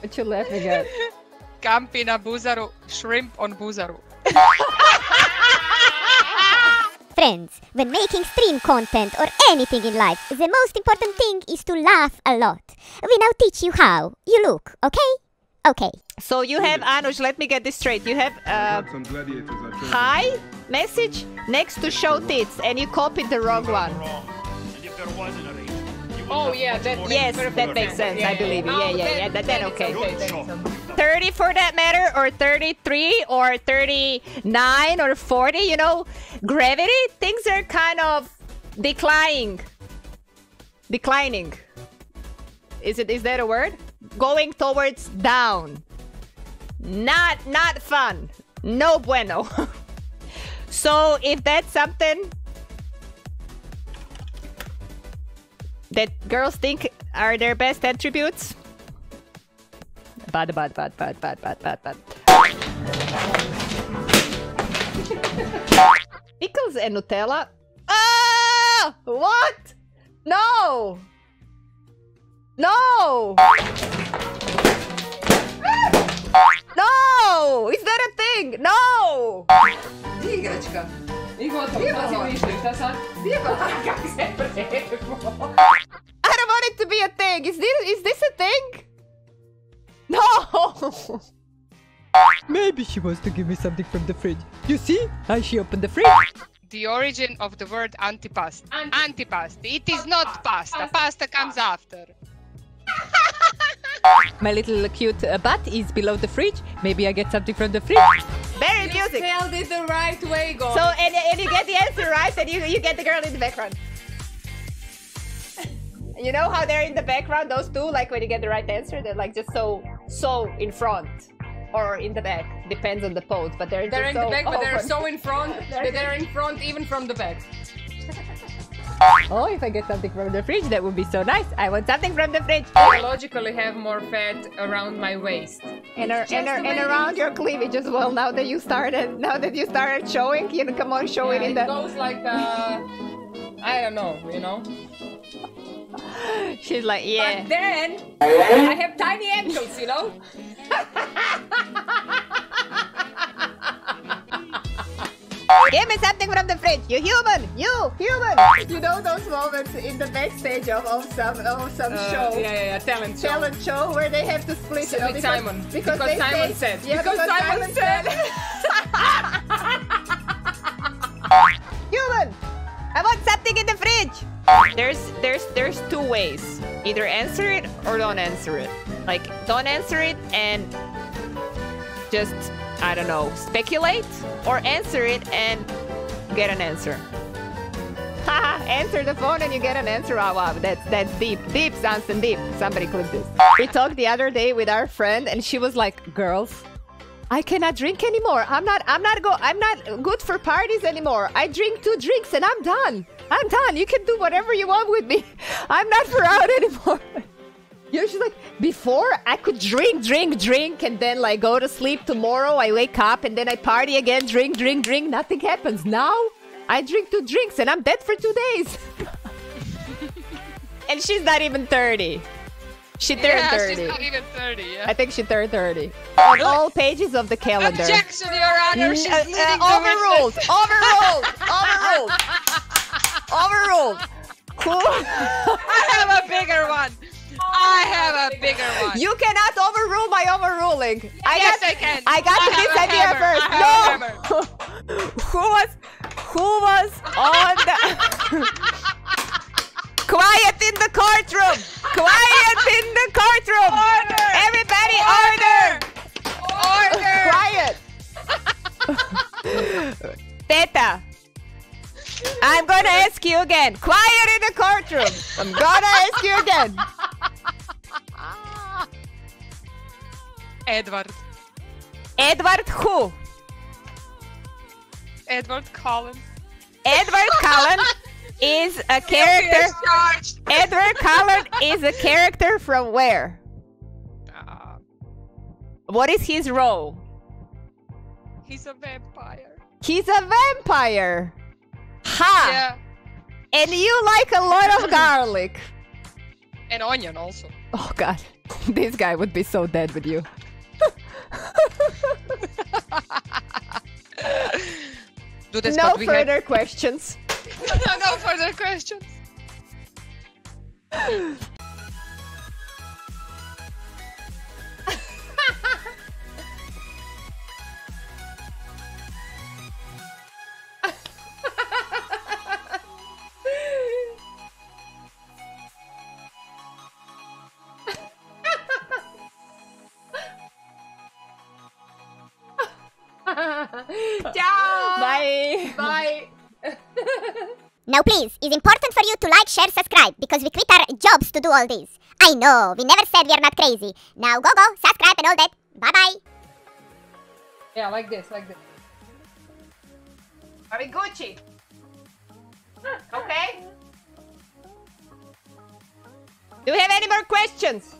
What you laughing at? Campi na Buzaru, shrimp on Buzaru. Friends, when making stream content or anything in life, the most important thing is to laugh a lot. We now teach you how. You look, okay? Okay. So you have Anush. Let me get this straight. You have uh, Some gladiators hi message next to show tits, and you copied the wrong one. Oh yeah, that Yes, makes that makes sense. I believe you. Yeah, yeah, yeah. That, then it's okay. then it's okay. 30 for that matter, or 33, or 39, or 40. You know, gravity things are kind of declining. Declining. Is it? Is that a word? Going towards down. Not not fun. No bueno. so if that's something that girls think are their best attributes? Bad, bad, bad, bad, bad, bad, bad, bad. Pickles and Nutella? Ah! What? No! No! No! Is that a thing? No! Игрочка. I gotovo, pa si višli, šta sad? Gdje je Kak se prevo? I don't want it to be a thing. Is this is this a thing? No! Maybe she wants to give me something from the fridge. You see? How she opened the fridge. The origin of the word antipast. Antipast. It is not pasta. Pasta comes after. My little cute uh, butt is below the fridge. Maybe I get something from the fridge. Very music. Tell it the right way, go. So and, and you get the answer right, and you you get the girl in the background. You know how they're in the background, those two, like when you get the right answer, they're like just so so in front or in the back. Depends on the pose, but they're they're in so the back, but they're so in front that they're in front even from the back. Oh, if I get something from the fridge, that would be so nice. I want something from the fridge. I logically have more fat around my waist. And, ar- and, ar- and around your cleavage as well. Now that you started, now that you started showing, you know, come on, show it in it the. goes like uh, I don't know, you know. She's like, yeah. But then I have tiny ankles, you know. Give me something from the fridge. You human. You human. You know those moments in the backstage of, of some of some Uh, show. yeah, yeah, yeah, talent show. Talent show where they have to split, you know, With because, Simon. because, Because they Simon say- said. Yeah, Because Simon said. Human, I want something in the fridge. There's there's there's two ways. Either answer it or don't answer it. Like don't answer it and just I don't know speculate, or answer it and get an answer. Haha, answer the phone and you get an answer. Oh, wow, that's that's deep, deep, Sansen, deep. Somebody clip this. We talked the other day with our friend, and she was like, "Girls, I cannot drink anymore. I'm not. I'm not go. I'm not good for parties anymore. I drink two drinks and I'm done. I'm done. You can do whatever you want with me. I'm not for out anymore." Know, she's like, before I could drink, drink, drink, and then like go to sleep. Tomorrow I wake up and then I party again, drink, drink, drink. Nothing happens. Now I drink two drinks and I'm dead for two days. and she's not even 30. She turned yeah, 30. she's not even 30, yeah. I think she turned 30. On all pages of the calendar. Objection, Your Honor. She's N- uh, uh, overruled. Overruled. Overruled. Overruled. Cool. I have a bigger one. I have a bigger one. You cannot overrule my overruling. I yes, got, I can. I got I to this idea first. I have a no. who was who was on the Quiet in the courtroom. Quiet in the courtroom. Order. Everybody order. Order. Quiet. Teta. I'm gonna ask you again. Quiet in the courtroom. I'm gonna ask you again. Edward. Edward who? Edward Cullen. Edward Cullen is a character. Edward Cullen is a character from where? Uh, What is his role? he's a vampire. He's a vampire. Ha! Yeah. And you like a lot of garlic. And onion also. Oh god. this guy would be so dead with you. No what we had. further questions. no, no further questions. Ciao! Bye. Bye! Now please, it's important for you to like, share, subscribe, because we quit our jobs to do all this. I know, we never said we are not crazy. Now go go, subscribe and all that. Bye bye. Yeah, like this, like this. Are we Gucci? Okay. Do we have any more questions?